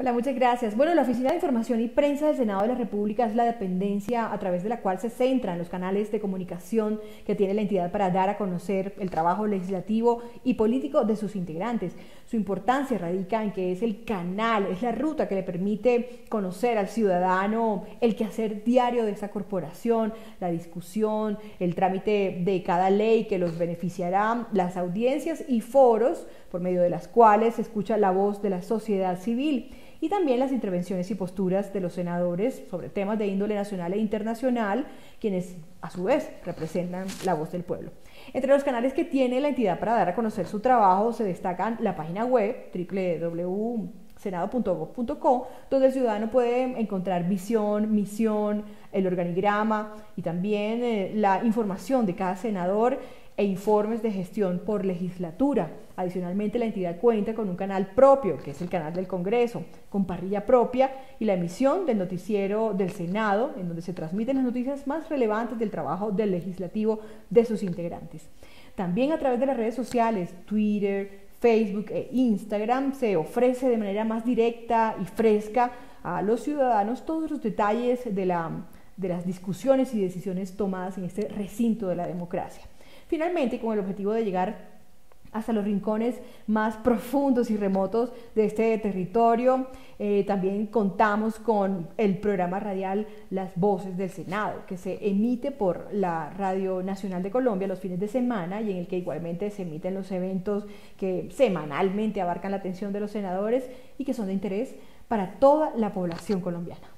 Hola, muchas gracias. Bueno, la Oficina de Información y Prensa del Senado de la República es la dependencia a través de la cual se centran los canales de comunicación que tiene la entidad para dar a conocer el trabajo legislativo y político de sus integrantes. Su importancia radica en que es el canal, es la ruta que le permite conocer al ciudadano el quehacer diario de esa corporación, la discusión, el trámite de cada ley que los beneficiará, las audiencias y foros por medio de las cuales se escucha la voz de la sociedad civil y también las intervenciones y posturas de los senadores sobre temas de índole nacional e internacional, quienes a su vez representan la voz del pueblo. Entre los canales que tiene la entidad para dar a conocer su trabajo se destacan la página web www.senado.gov.co, donde el ciudadano puede encontrar visión, misión, el organigrama y también eh, la información de cada senador e informes de gestión por legislatura. Adicionalmente, la entidad cuenta con un canal propio, que es el canal del Congreso, con parrilla propia y la emisión del noticiero del Senado, en donde se transmiten las noticias más relevantes del trabajo del legislativo de sus integrantes. También a través de las redes sociales, Twitter, Facebook e Instagram, se ofrece de manera más directa y fresca a los ciudadanos todos los detalles de, de las discusiones y decisiones tomadas en este recinto de la democracia. Finalmente, con el objetivo de llegar hasta los rincones más profundos y remotos de este territorio. Eh, también contamos con el programa radial Las Voces del Senado, que se emite por la Radio Nacional de Colombia los fines de semana y en el que igualmente se emiten los eventos que semanalmente abarcan la atención de los senadores y que son de interés para toda la población colombiana.